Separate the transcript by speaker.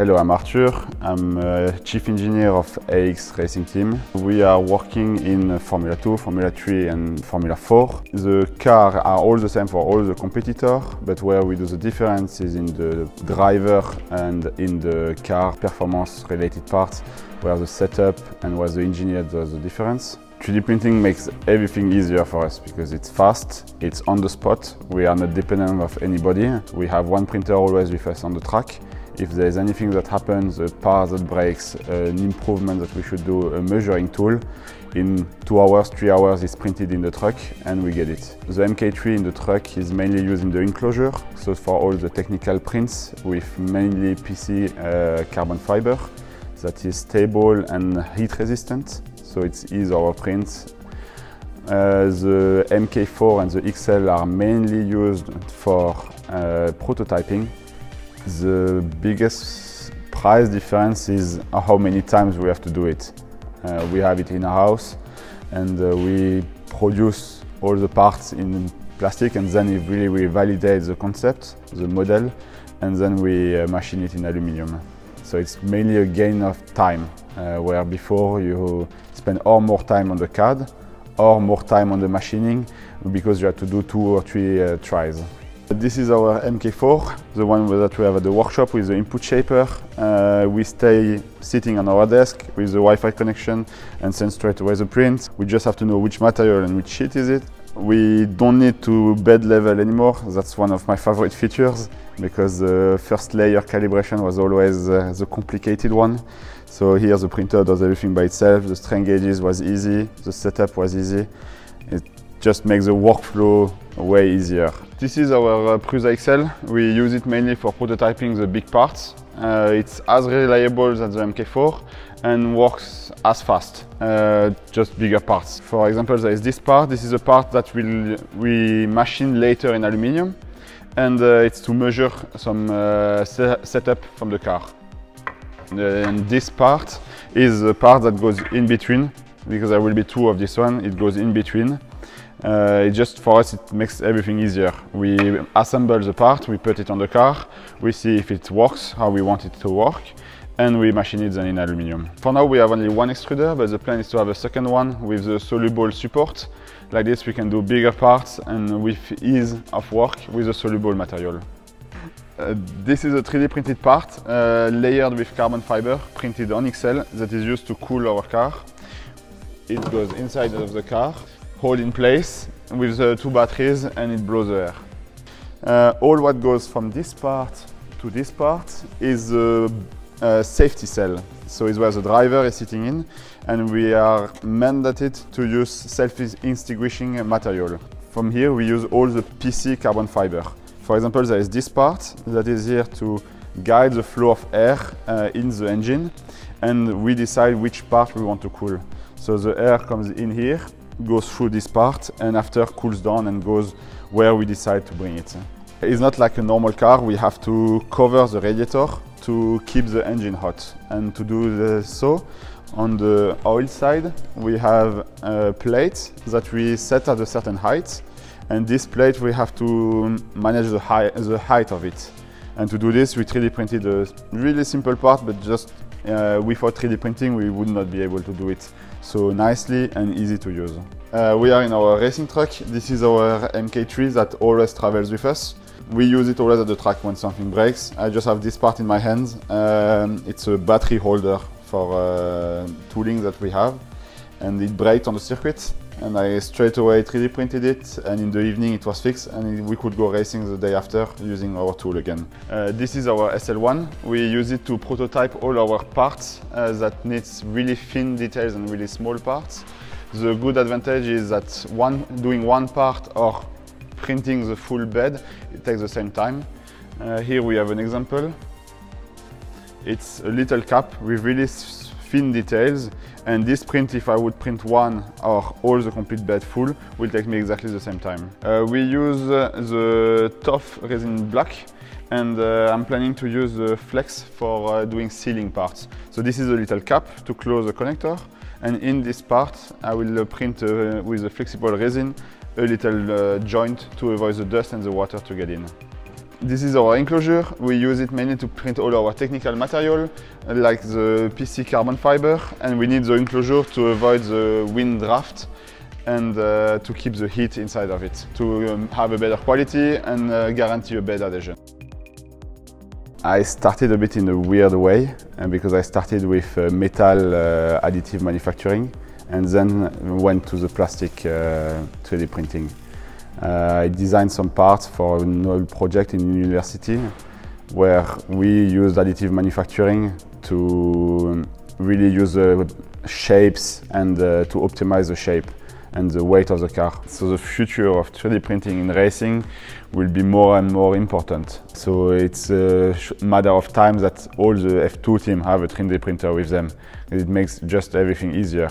Speaker 1: Hello, I'm Arthur. I'm uh, Chief Engineer of AIX Racing Team. We are working in Formula 2, Formula 3 and Formula 4. The cars are all the same for all the competitors, but where we do the difference is in the driver and in the car performance related parts, where the setup and where the engineer does the difference. 3D printing makes everything easier for us because it's fast, it's on the spot, we are not dependent of anybody. We have one printer always with us on the track if there's anything that happens, a part that breaks, an improvement that we should do, a measuring tool, in two hours, three hours it's printed in the truck and we get it. The MK3 in the truck is mainly used in the enclosure, so for all the technical prints with mainly PC uh, carbon fiber that is stable and heat resistant, so it's easy our prints. Uh, the MK4 and the XL are mainly used for uh, prototyping the biggest price difference is how many times we have to do it. Uh, we have it in our house and uh, we produce all the parts in plastic and then it really we validate the concept, the model, and then we uh, machine it in aluminium. So it's mainly a gain of time, uh, where before you spend or more time on the CAD or more time on the machining because you have to do two or three uh, tries. This is our MK4, the one that we have at the workshop with the input shaper. Uh, we stay sitting on our desk with the Wi-Fi connection and send straight away the print. We just have to know which material and which sheet is it. We don't need to bed level anymore. That's one of my favorite features because the first layer calibration was always uh, the complicated one. So here the printer does everything by itself. The strain gauges was easy, the setup was easy. Just makes the workflow way easier. This is our uh, Prusa XL. We use it mainly for prototyping the big parts. Uh, it's as reliable as the MK4 and works as fast, uh, just bigger parts. For example, there is this part. This is a part that we'll, we machine later in aluminium and uh, it's to measure some uh, se setup from the car. And this part is the part that goes in between because there will be two of this one. It goes in between uh, it just for us it makes everything easier. We assemble the part, we put it on the car, we see if it works how we want it to work and we machine it then in aluminium. For now we have only one extruder but the plan is to have a second one with the soluble support. Like this we can do bigger parts and with ease of work with the soluble material. Uh, this is a 3D printed part uh, layered with carbon fiber printed on XL that is used to cool our car. It goes inside of the car hold in place with the two batteries and it blows the air. Uh, all what goes from this part to this part is a, a safety cell. So it's where the driver is sitting in and we are mandated to use self-extinguishing material. From here we use all the PC carbon fiber. For example, there is this part that is here to guide the flow of air uh, in the engine and we decide which part we want to cool. So the air comes in here goes through this part and after cools down and goes where we decide to bring it. It's not like a normal car, we have to cover the radiator to keep the engine hot. And to do this so, on the oil side, we have a plate that we set at a certain height. And this plate, we have to manage the, high, the height of it. And to do this, we 3D printed a really simple part, but just uh, without 3D printing, we would not be able to do it so nicely and easy to use. Uh, we are in our racing truck. This is our MK3 that always travels with us. We use it always at the track when something breaks. I just have this part in my hands. Um, it's a battery holder for uh, tooling that we have and it breaks on the circuit and I straight away 3D printed it and in the evening it was fixed and we could go racing the day after using our tool again. Uh, this is our SL1. We use it to prototype all our parts uh, that needs really thin details and really small parts. The good advantage is that one, doing one part or printing the full bed, it takes the same time. Uh, here we have an example. It's a little cap with really thin details and this print if I would print one or all the complete bed full will take me exactly the same time. Uh, we use uh, the tough resin black and uh, I'm planning to use the flex for uh, doing sealing parts. So this is a little cap to close the connector and in this part I will uh, print uh, with a flexible resin a little joint to avoid the dust and the water to get in. This is our enclosure. We use it mainly to print all our technical material, like the PC carbon fiber, and we need the enclosure to avoid the wind draft and uh, to keep the heat inside of it, to um, have a better quality and uh, guarantee a better adhesion. I started a bit in a weird way and because I started with uh, metal uh, additive manufacturing and then went to the plastic uh, 3D printing. Uh, I designed some parts for an oil project in university where we used additive manufacturing to really use the shapes and uh, to optimize the shape and the weight of the car. So the future of 3D printing in racing will be more and more important. So it's a matter of time that all the F2 team have a 3D printer with them. It makes just everything easier.